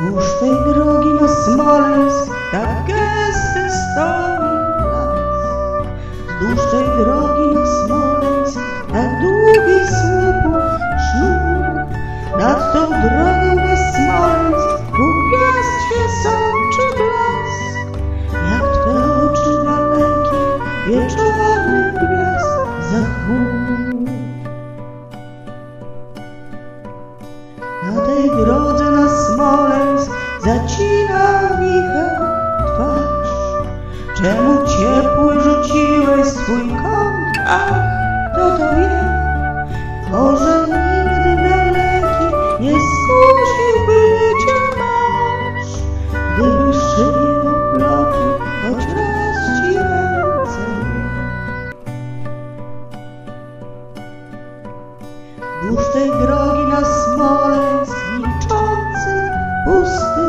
Mórz tej drogi na Smoleńsk, tak gęsty stoi las. Wzdłuż tej drogi na Smoleńsk, tak długi słupów sznur. Nad tą drogą zacina wicher twarz. Czemu ciepły rzuciłeś swój kąt? Ach, to to wie. Może nigdy na leki nie skusiłby cię mąż, gdyby szyję bloki choć raz ci ręce. Wzdłuż tej drogi na Smoleńsk milczący, pusty